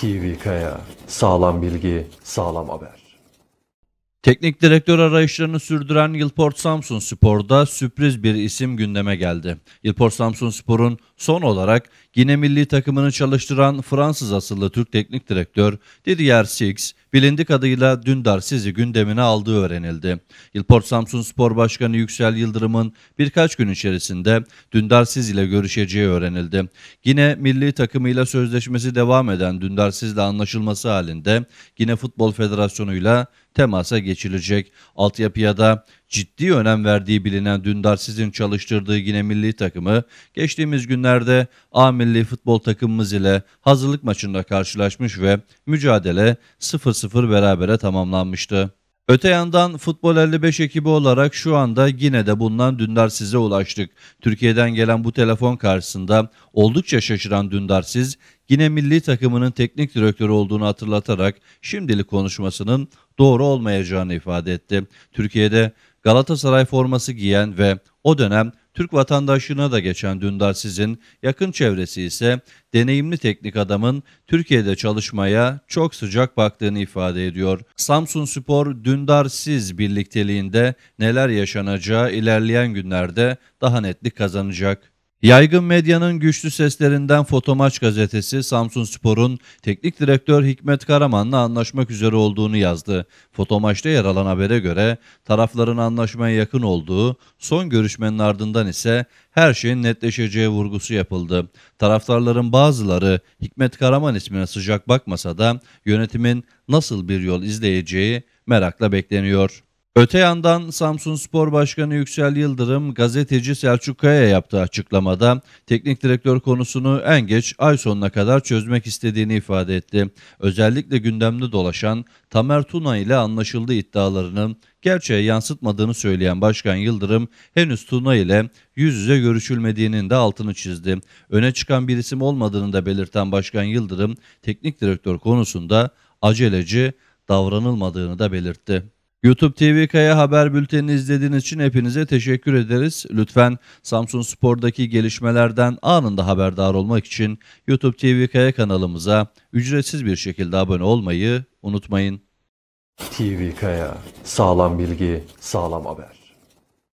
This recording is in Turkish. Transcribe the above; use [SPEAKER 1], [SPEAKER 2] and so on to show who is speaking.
[SPEAKER 1] TV Kaya. Sağlam bilgi, sağlam haber.
[SPEAKER 2] Teknik direktör arayışlarını sürdüren Yılport Samsun Spor'da sürpriz bir isim gündeme geldi. Yılport Samsun Spor'un son olarak Gine milli takımını çalıştıran Fransız asıllı Türk teknik direktör Didier Six, bilindik adıyla Dündar Sizi gündemine aldığı öğrenildi. Yılport Samsun Spor Başkanı Yüksel Yıldırım'ın birkaç gün içerisinde Dündar Siz ile görüşeceği öğrenildi. Yine milli takımıyla sözleşmesi devam eden Dündar Siz'le anlaşılması halinde Yine Futbol Federasyonu'yla temasa geçilecek. Altyapıya da ciddi önem verdiği bilinen Dündar Siz'in çalıştırdığı yine milli takımı geçtiğimiz günlerde A milli futbol takımımız ile hazırlık maçında karşılaşmış ve mücadele 0-0 berabere tamamlanmıştı. Öte yandan Futbol 55 ekibi olarak şu anda yine de bulunan Dündar Siz'e ulaştık. Türkiye'den gelen bu telefon karşısında oldukça şaşıran Dündar Siz, yine milli takımının teknik direktörü olduğunu hatırlatarak şimdilik konuşmasının doğru olmayacağını ifade etti. Türkiye'de Galatasaray forması giyen ve o dönem Türk vatandaşlığına da geçen Dündar Siz'in yakın çevresi ise deneyimli teknik adamın Türkiye'de çalışmaya çok sıcak baktığını ifade ediyor. Samsun Spor Dündar Siz birlikteliğinde neler yaşanacağı ilerleyen günlerde daha netlik kazanacak. Yaygın medyanın güçlü seslerinden Fotomaç gazetesi Samsun Spor'un teknik direktör Hikmet Karaman'la anlaşmak üzere olduğunu yazdı. Fotomaç'ta yer alan habere göre tarafların anlaşmaya yakın olduğu, son görüşmenin ardından ise her şeyin netleşeceği vurgusu yapıldı. Taraftarların bazıları Hikmet Karaman ismine sıcak bakmasa da yönetimin nasıl bir yol izleyeceği merakla bekleniyor. Öte yandan Samsun Spor Başkanı Yüksel Yıldırım gazeteci Selçuk Kaya yaptığı açıklamada teknik direktör konusunu en geç ay sonuna kadar çözmek istediğini ifade etti. Özellikle gündemde dolaşan Tamer Tuna ile anlaşıldığı iddialarının gerçeğe yansıtmadığını söyleyen Başkan Yıldırım henüz Tuna ile yüz yüze görüşülmediğinin de altını çizdi. Öne çıkan bir isim olmadığını da belirten Başkan Yıldırım teknik direktör konusunda aceleci davranılmadığını da belirtti. YouTube TV Kaya Haber Bülteni izlediğiniz için hepinize teşekkür ederiz. Lütfen Samsun Spor'daki gelişmelerden anında haberdar olmak için YouTube TV Kaya kanalımıza ücretsiz bir şekilde abone olmayı unutmayın.
[SPEAKER 1] TV Kaya. Sağlam bilgi, sağlam haber.